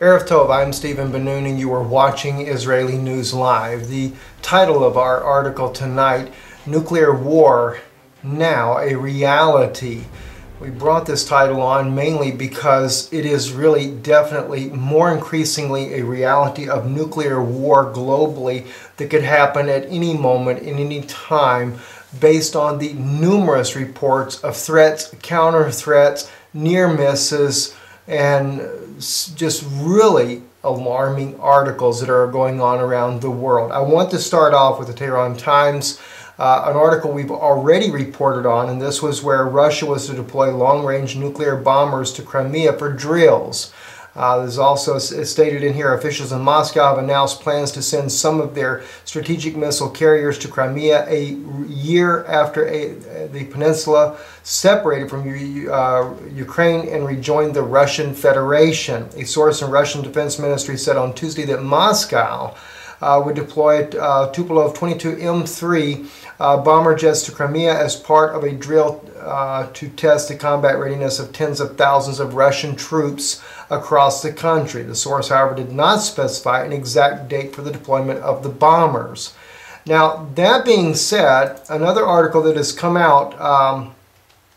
Erev Tov, I'm Stephen Ben-Nun and you are watching Israeli News Live. The title of our article tonight, Nuclear War Now, a Reality. We brought this title on mainly because it is really definitely more increasingly a reality of nuclear war globally that could happen at any moment, in any time, based on the numerous reports of threats, counter threats, near misses, and just really alarming articles that are going on around the world. I want to start off with the Tehran Times, uh, an article we've already reported on, and this was where Russia was to deploy long-range nuclear bombers to Crimea for drills. Uh, there's also stated in here officials in Moscow have announced plans to send some of their strategic missile carriers to Crimea a year after a, the peninsula separated from uh, Ukraine and rejoined the Russian Federation. A source in Russian Defense Ministry said on Tuesday that Moscow uh, would deploy uh, Tupolev 22 M3 uh, bomber jets to Crimea as part of a drill uh, to test the combat readiness of tens of thousands of Russian troops across the country. The source, however, did not specify an exact date for the deployment of the bombers. Now, that being said, another article that has come out um,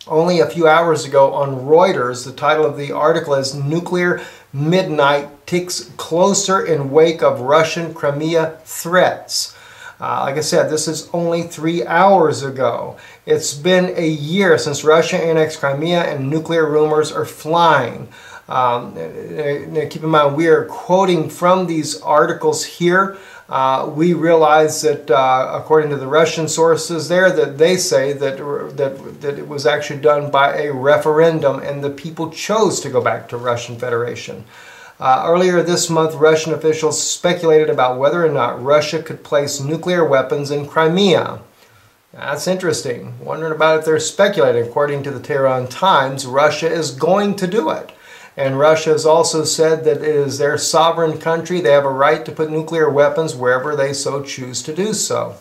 only a few hours ago on Reuters, the title of the article is Nuclear Midnight Ticks Closer in Wake of Russian Crimea Threats. Uh, like I said, this is only three hours ago. It's been a year since Russia annexed Crimea and nuclear rumors are flying. Um, keep in mind, we are quoting from these articles here. Uh, we realize that, uh, according to the Russian sources there, that they say that, that, that it was actually done by a referendum and the people chose to go back to Russian Federation. Uh, earlier this month, Russian officials speculated about whether or not Russia could place nuclear weapons in Crimea. That's interesting. Wondering about if they're speculating. According to the Tehran Times, Russia is going to do it. And Russia has also said that it is their sovereign country. They have a right to put nuclear weapons wherever they so choose to do so.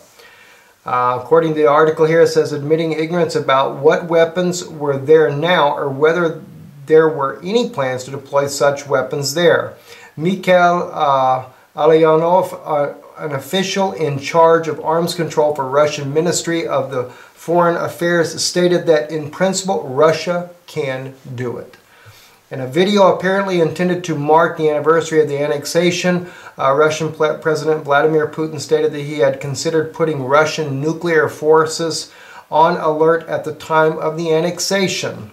Uh, according to the article here, it says admitting ignorance about what weapons were there now or whether there were any plans to deploy such weapons there. Mikhail uh, Ulyanov, uh, an official in charge of arms control for Russian Ministry of the Foreign Affairs, stated that in principle Russia can do it. In a video apparently intended to mark the anniversary of the annexation, uh, Russian President Vladimir Putin stated that he had considered putting Russian nuclear forces on alert at the time of the annexation.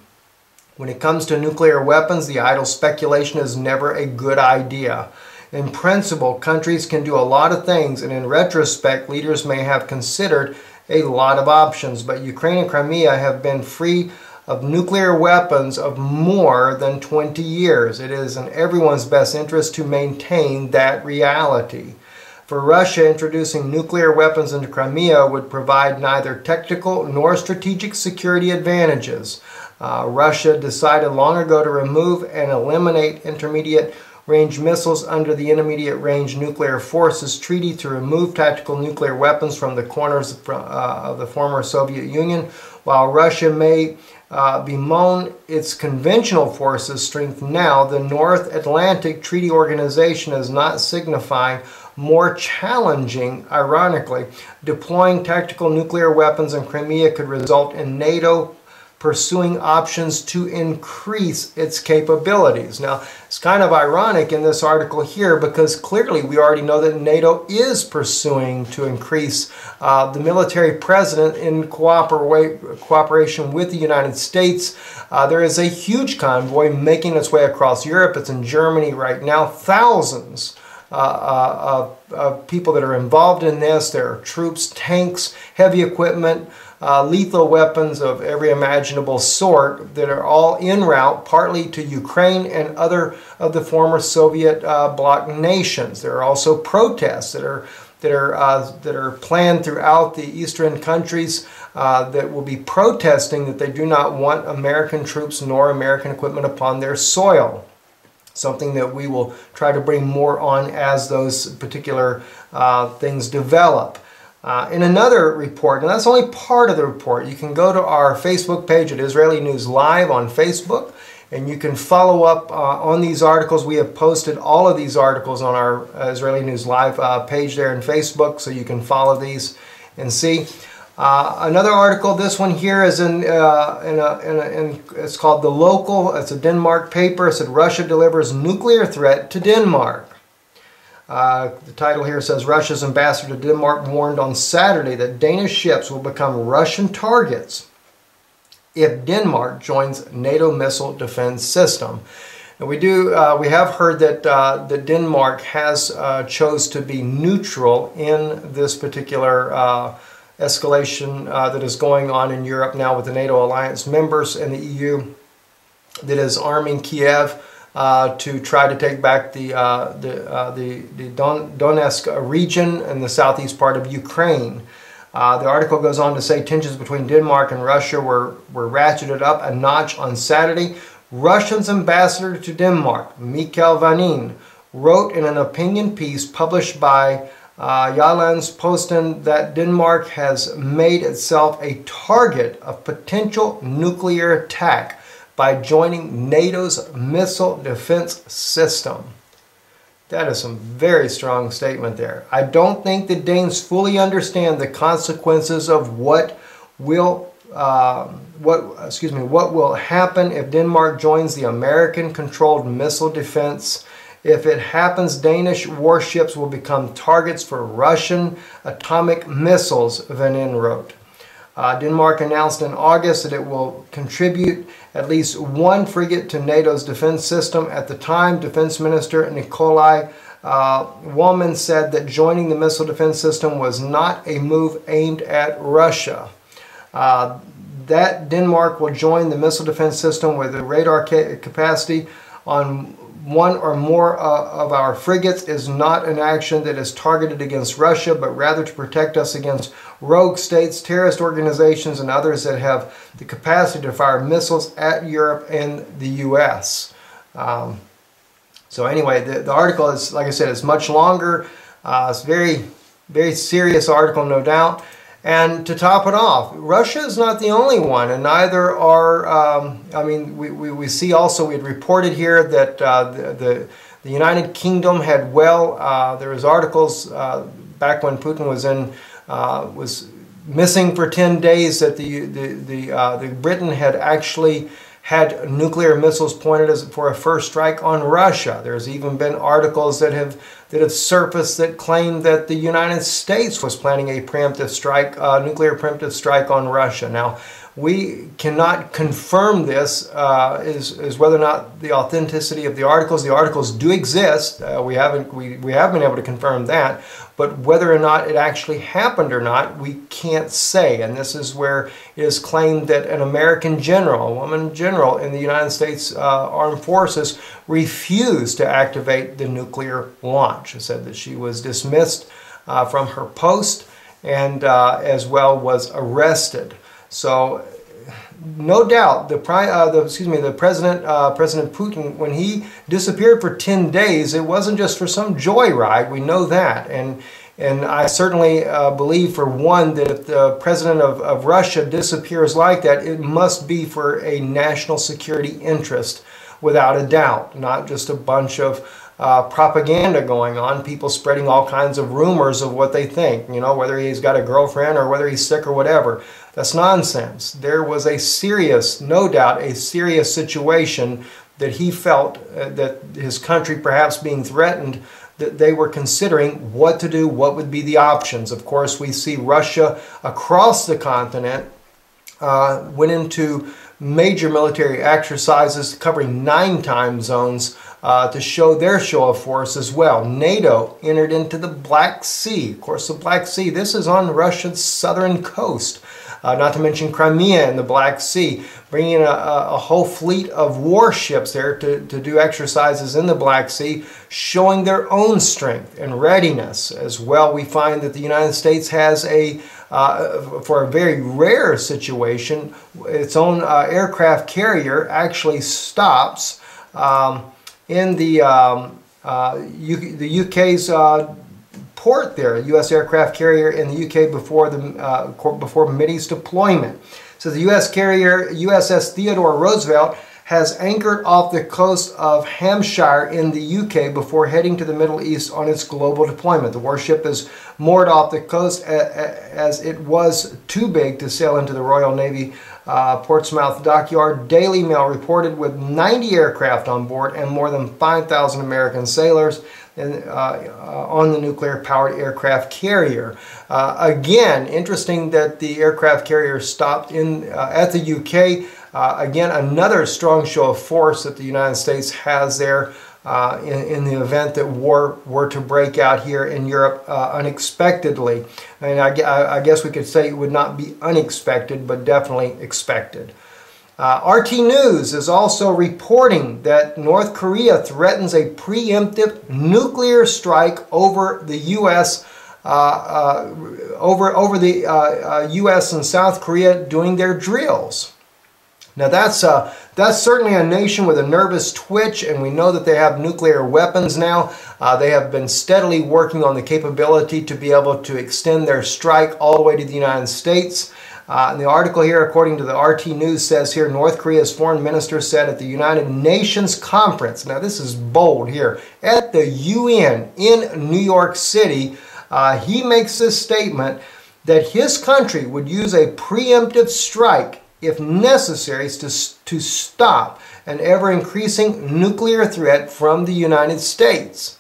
When it comes to nuclear weapons, the idle speculation is never a good idea. In principle, countries can do a lot of things, and in retrospect, leaders may have considered a lot of options, but Ukraine and Crimea have been free of nuclear weapons of more than 20 years. It is in everyone's best interest to maintain that reality. For Russia, introducing nuclear weapons into Crimea would provide neither technical nor strategic security advantages. Uh, Russia decided long ago to remove and eliminate intermediate range missiles under the Intermediate Range Nuclear Forces Treaty to remove tactical nuclear weapons from the corners of, uh, of the former Soviet Union. While Russia may uh, bemoan its conventional forces' strength now, the North Atlantic Treaty Organization is not signifying more challenging, ironically. Deploying tactical nuclear weapons in Crimea could result in NATO pursuing options to increase its capabilities. Now, it's kind of ironic in this article here because clearly we already know that NATO is pursuing to increase uh, the military presence in cooperation with the United States. Uh, there is a huge convoy making its way across Europe. It's in Germany right now. Thousands uh, uh, of, of, people that are involved in this. There are troops, tanks, heavy equipment, uh, lethal weapons of every imaginable sort that are all en route partly to Ukraine and other of the former Soviet uh, bloc nations. There are also protests that are that are uh, that are planned throughout the eastern countries uh, that will be protesting that they do not want American troops nor American equipment upon their soil something that we will try to bring more on as those particular uh, things develop. Uh, in another report, and that's only part of the report, you can go to our Facebook page at Israeli News Live on Facebook, And you can follow up uh, on these articles. We have posted all of these articles on our uh, Israeli News Live uh, page there in Facebook, so you can follow these and see. Uh, another article, this one here is in, in, a, in, a, in, it's called The Local. It's a Denmark paper. It said Russia delivers nuclear threat to Denmark. Uh, the title here says Russia's ambassador to Denmark warned on Saturday that Danish ships will become Russian targets if Denmark joins NATO missile defense system. And we do uh, we have heard that uh, that Denmark has uh, chose to be neutral in this particular uh, escalation uh, that is going on in Europe now with the NATO alliance members and the EU that is arming Kiev uh, to try to take back the the the, the Don Donetsk region and the southeast part of Ukraine. Uh, the article goes on to say tensions between Denmark and Russia were, were ratcheted up a notch on Saturday. Russia's ambassador to Denmark, Mikhail Vanin, wrote in an opinion piece published by uh, Jyllands-Posten that Denmark has made itself a target of potential nuclear attack by joining NATO's missile defense system. That is some very strong statement there. I don't think the Danes fully understand the consequences of what will uh, what excuse me what will happen if Denmark joins the American-controlled missile defense. If it happens, Danish warships will become targets for Russian atomic missiles, Vanin wrote. Uh, Denmark announced in August that it will contribute at least one frigate to NATO's defense system. At the time, Defense Minister Nikolai uh, Wammen said that joining the missile defense system was not a move aimed at Russia. Uh, that Denmark will join the missile defense system with a radar ca capacity on one or more uh, of our frigates is not an action that is targeted against Russia, but rather to protect us against rogue states, terrorist organizations, and others that have the capacity to fire missiles at Europe and the U.S. Um, so anyway, the, the, article is, like I said, it's much longer. Uh, it's very, very serious article, no doubt. And to top it off, Russia is not the only one, and neither are, um, I mean, we, we, we, see also, we had reported here that uh, the, the, the, United Kingdom had well, uh, there was articles uh, back when Putin was in, uh, was missing for 10 days that the, the, the, uh, the Britain had actually had nuclear missiles pointed as for a first strike on Russia. There's even been articles that have that have surfaced that claim that the United States was planning a preemptive strike, uh, nuclear preemptive strike on Russia. Now, we cannot confirm this uh, is, is whether or not the authenticity of the articles. The articles do exist. Uh, we haven't we, we have been able to confirm that, but whether or not it actually happened or not, we can't say. And this is where it is claimed that an American general, a woman general in the United States uh, Armed Forces, refused to activate the nuclear launch. It said that she was dismissed uh, from her post and uh, as well was arrested. So no doubt the, uh, the, excuse me the president uh, President Putin when he disappeared for 10 days it wasn't just for some joyride we know that and and I certainly uh, believe for one that if the president of, of Russia disappears like that it must be for a national security interest without a doubt not just a bunch of uh, propaganda going on, people spreading all kinds of rumors of what they think, you know, whether he's got a girlfriend or whether he's sick or whatever. That's nonsense. There was a serious, no doubt, a serious situation that he felt uh, that his country perhaps being threatened that they were considering what to do, what would be the options. Of course, we see Russia across the continent uh, went into major military exercises covering nine time zones uh, to show their show of force as well. NATO entered into the Black Sea. Of course, the Black Sea, this is on Russia's southern coast. Uh, not to mention Crimea and the Black Sea, bringing a, a, whole fleet of warships there to, to do exercises in the Black Sea, showing their own strength and readiness. As well, we find that the United States has a uh, for a very rare situation, its own uh, aircraft carrier actually stops um, in the um, uh, U- the UK's uh, port there, U.S. aircraft carrier in the UK before the before Mideast deployment. So the U.S. carrier USS Theodore Roosevelt has anchored off the coast of Hampshire in the UK before heading to the Middle East on its global deployment. The warship is moored off the coast as it was too big to sail into the Royal Navy uh, Portsmouth Dockyard. Daily Mail reported with 90 aircraft on board and more than 5,000 American sailors in, uh, uh, on the nuclear powered aircraft carrier. Uh, again, interesting that the aircraft carrier stopped in uh, at the UK. Uh, again, another strong show of force that the United States has there uh, in, in, the event that war were to break out here in Europe uh, unexpectedly. And I, I, guess we could say it would not be unexpected, but definitely expected. Uh, RT News is also reporting that North Korea threatens a preemptive nuclear strike over the U.S. Uh, uh, over over the U.S. And South Korea doing their drills. Now that's uh, that's certainly a nation with a nervous twitch, and we know that they have nuclear weapons now. Uh, they have been steadily working on the capability to be able to extend their strike all the way to the United States. Uh, the article here, according to the RT News, says here North Korea's foreign minister said at the United Nations conference. Now this is bold here at the UN in New York City. Uh, he makes this statement that his country would use a preemptive strike if necessary, to, to stop an ever increasing nuclear threat from the United States.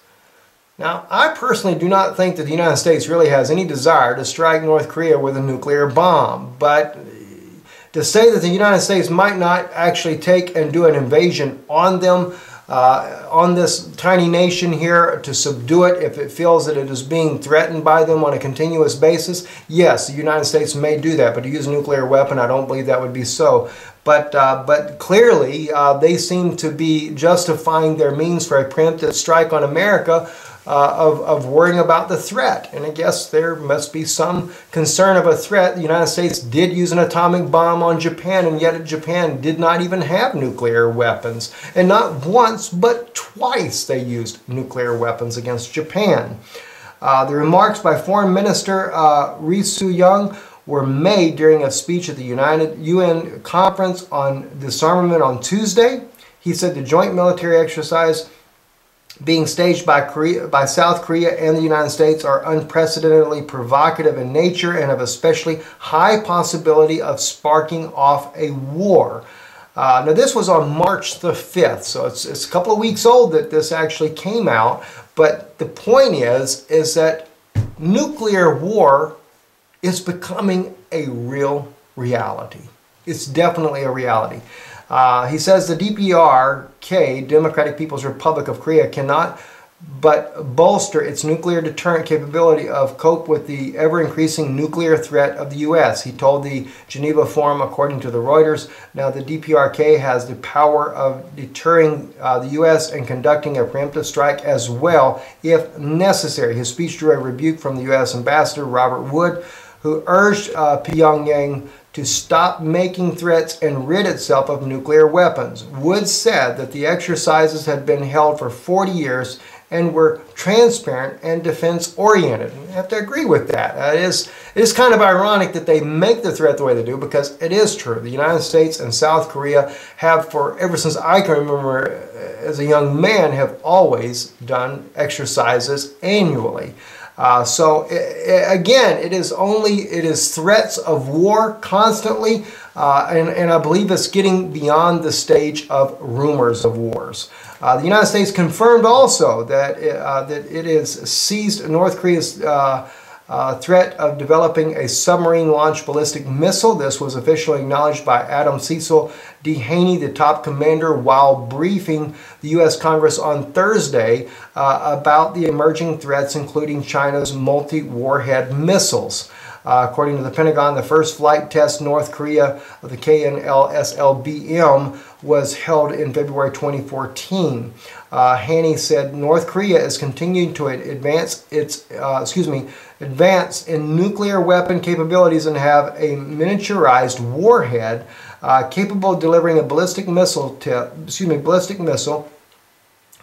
Now, I personally do not think that the United States really has any desire to strike North Korea with a nuclear bomb, but eh, to say that the United States might not actually take and do an invasion on them uh, on this tiny nation here to subdue it if it feels that it is being threatened by them on a continuous basis. Yes, the United States may do that, but to use a nuclear weapon, I don't believe that would be so. But, uh, but clearly, uh, they seem to be justifying their means for a preemptive strike on America uh, of, of worrying about the threat. And I guess there must be some concern of a threat. The United States did use an atomic bomb on Japan, and yet Japan did not even have nuclear weapons. And not once, but twice they used nuclear weapons against Japan. Uh, the remarks by Foreign Minister uh, Ri Su-young were made during a speech at the United UN conference on disarmament on Tuesday. He said the joint military exercise being staged by, Korea, by South Korea and the United States are unprecedentedly provocative in nature and of especially high possibility of sparking off a war. Uh, now, this was on March the 5th, so it's, it's a couple of weeks old that this actually came out. But the point is, is that nuclear war is becoming a real reality. It's definitely a reality. Uh, he says the DPRK, Democratic People's Republic of Korea, cannot but bolster its nuclear deterrent capability of cope with the ever-increasing nuclear threat of the U.S. He told the Geneva Forum, according to the Reuters, now the DPRK has the power of deterring uh, the U.S. and conducting a preemptive strike as well, if necessary. His speech drew a rebuke from the U.S. Ambassador Robert Wood, who urged uh, Pyongyang to stop making threats and rid itself of nuclear weapons. Woods said that the exercises had been held for 40 years and were transparent and defense oriented. I have to agree with that. It, is, it is kind of ironic that they make the threat the way they do because it is true. The United States and South Korea have, for ever since I can remember uh, as a young man, have always done exercises annually. Uh, so it, again, it is only it is threats of war constantly, uh, and, and I believe it's getting beyond the stage of rumors of wars. Uh, the United States confirmed also that it, uh, that it has seized North Korea's uh, threat of developing a submarine-launched ballistic missile. This was officially acknowledged by Adam Cecil D. The top commander, while briefing the U.S. Congress on Thursday uh, about the emerging threats, including China's multi-warhead missiles. Uh, according to the Pentagon, the first flight test North Korea of the KNL-SLBM was held in February 2014. Uh, Haney said North Korea is continuing to advance its, uh, excuse me, advance in nuclear weapon capabilities and have a miniaturized warhead uh, capable of delivering a ballistic missile, to, excuse me, ballistic missile.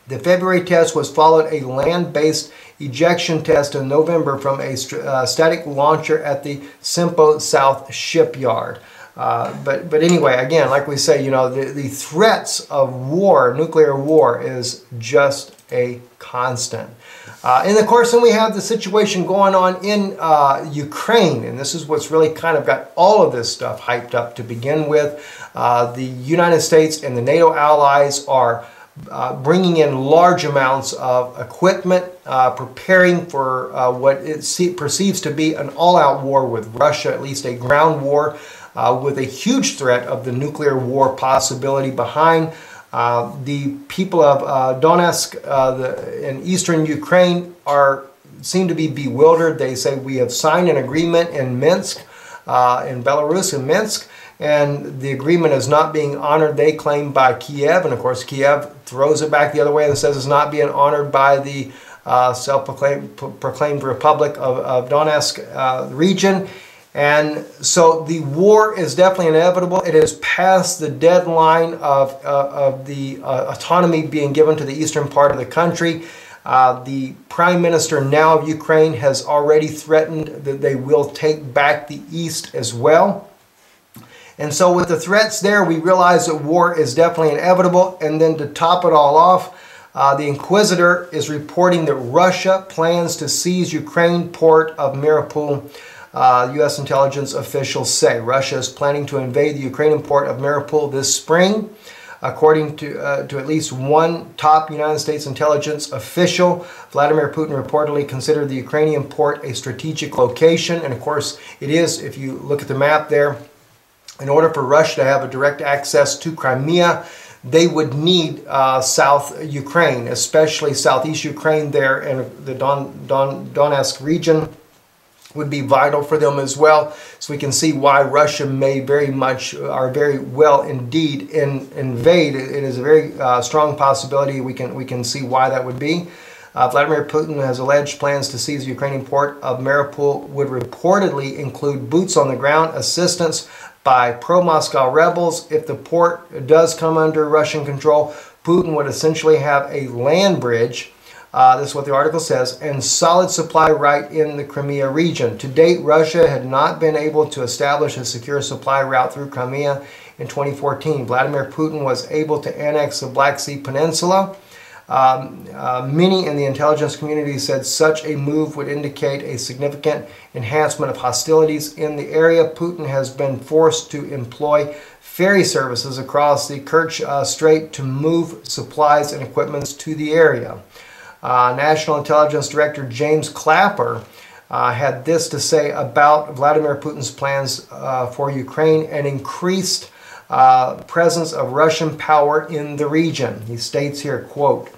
The February test was followed a land-based ejection test in November from a st uh, static launcher at the Sinpo South shipyard. Uh, but but anyway, again, like we say, you know, the, the threats of war, nuclear war, is just a constant. Uh, and of course, then we have the situation going on in uh, Ukraine, and this is what's really kind of got all of this stuff hyped up to begin with. Uh, the United States and the NATO allies are uh, bringing in large amounts of equipment, uh, preparing for uh, what it perceives to be an all-out war with Russia, at least a ground war, uh, with a huge threat of the nuclear war possibility behind. Uh, the people of Donetsk the, in eastern Ukraine are seem to be bewildered. They say we have signed an agreement in Minsk, in Belarus, in Minsk, and the agreement is not being honored, they claim, by Kiev. And of course, Kiev throws it back the other way and says it's not being honored by the uh, self-proclaimed Republic of, of Donetsk uh, region. And so the war is definitely inevitable. It has passed the deadline of, uh, of the uh, autonomy being given to the eastern part of the country. Uh, the prime minister now of Ukraine has already threatened that they will take back the east as well. And so with the threats there, we realize that war is definitely inevitable. And then to top it all off, uh, the Inquisitr is reporting that Russia plans to seize Ukraine port of Mariupol. Uh, U.S. intelligence officials say Russia is planning to invade the Ukrainian port of Mariupol this spring. According to, uh, to at least one top United States intelligence official, Vladimir Putin reportedly considered the Ukrainian port a strategic location. And of course, it is, if you look at the map there, in order for Russia to have a direct access to Crimea, they would need uh, South Ukraine, especially Southeast Ukraine there and the Don, Don, Donetsk region would be vital for them as well. So we can see why Russia may very much, or very well indeed, in, invade. It is a very uh, strong possibility. We can, we can see why that would be. Uh, Vladimir Putin has alleged plans to seize the Ukrainian port of Mariupol would reportedly include boots on the ground assistance by pro-Moscow rebels. If the port does come under Russian control, Putin would essentially have a land bridge, uh, this is what the article says, and solid supply right in the Crimea region. To date, Russia had not been able to establish a secure supply route through Crimea in 2014. Vladimir Putin was able to annex the Black Sea Peninsula um, uh, many in the intelligence community said such a move would indicate a significant enhancement of hostilities in the area. Putin has been forced to employ ferry services across the Kerch uh, Strait to move supplies and equipments to the area. Uh, National Intelligence Director James Clapper uh, had this to say about Vladimir Putin's plans uh, for Ukraine and increased uh, presence of Russian power in the region. He states here, quote,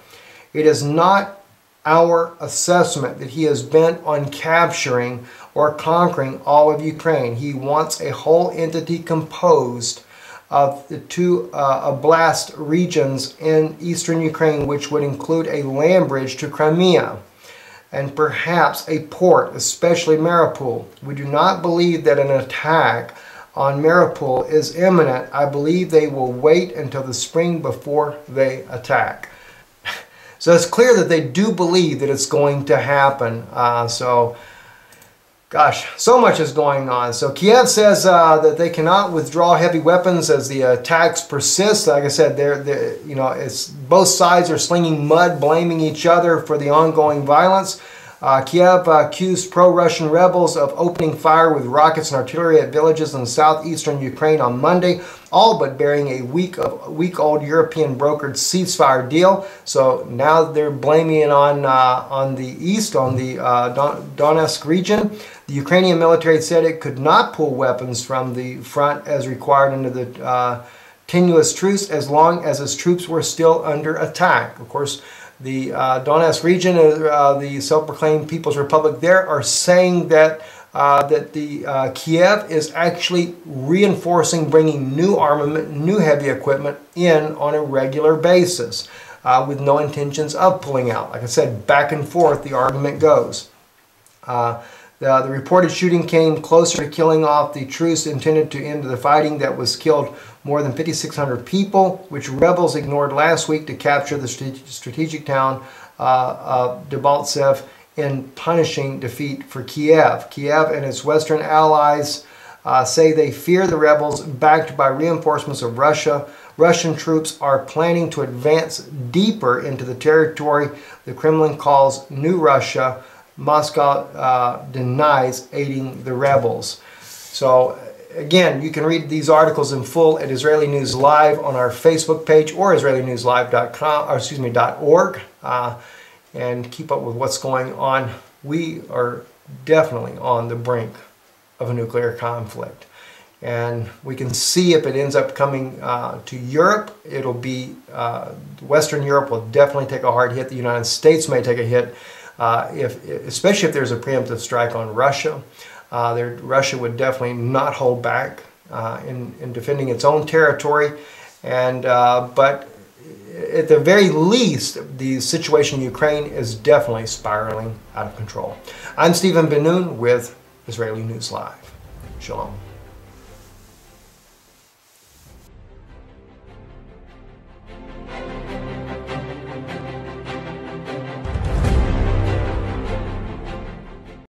it is not our assessment that he is bent on capturing or conquering all of Ukraine. He wants a whole entity composed of the two uh, oblast regions in eastern Ukraine, which would include a land bridge to Crimea and perhaps a port, especially Mariupol. We do not believe that an attack on Mariupol is imminent. I believe they will wait until the spring before they attack. So it's clear that they do believe that it's going to happen. Uh, so, gosh, so much is going on. So Kiev says uh, that they cannot withdraw heavy weapons as the attacks persist. Like I said, they're, they're, you know, it's both sides are slinging mud, blaming each other for the ongoing violence. Uh, Kiev accused pro-Russian rebels of opening fire with rockets and artillery at villages in southeastern Ukraine on Monday, all but bearing a week of week-old European brokered ceasefire deal. So now they're blaming it on uh, on the east, on the uh, Don Donetsk region. The Ukrainian military said it could not pull weapons from the front as required under the uh, tenuous truce as long as its troops were still under attack. Of course, the uh, Donetsk region, uh, the self-proclaimed People's Republic there, are saying that uh, that the uh, Kiev is actually reinforcing, bringing new armament, new heavy equipment in on a regular basis, uh, with no intentions of pulling out. Like I said, back and forth the argument goes. Uh, the, the reported shooting came closer to killing off the truce intended to end the fighting that was killed more than 5,600 people, which rebels ignored last week to capture the strategic town uh, of Debaltseve in punishing defeat for Kiev. Kiev and its Western allies uh, say they fear the rebels backed by reinforcements of Russia. Russian troops are planning to advance deeper into the territory the Kremlin calls New Russia. Moscow uh, denies aiding the rebels. So again, you can read these articles in full at Israeli News Live on our Facebook page or IsraeliNewsLive.com, or excuse me, .org, uh, and keep up with what's going on. We are definitely on the brink of a nuclear conflict. And we can see if it ends up coming uh, to Europe, it'll be, uh, Western Europe will definitely take a hard hit. The United States may take a hit, uh, if, especially if there's a preemptive strike on Russia. Uh, there, Russia would definitely not hold back uh, in, in defending its own territory. And, uh, but at the very least, the situation in Ukraine is definitely spiraling out of control. I'm Stephen Ben-Nun with Israeli News Live. Shalom.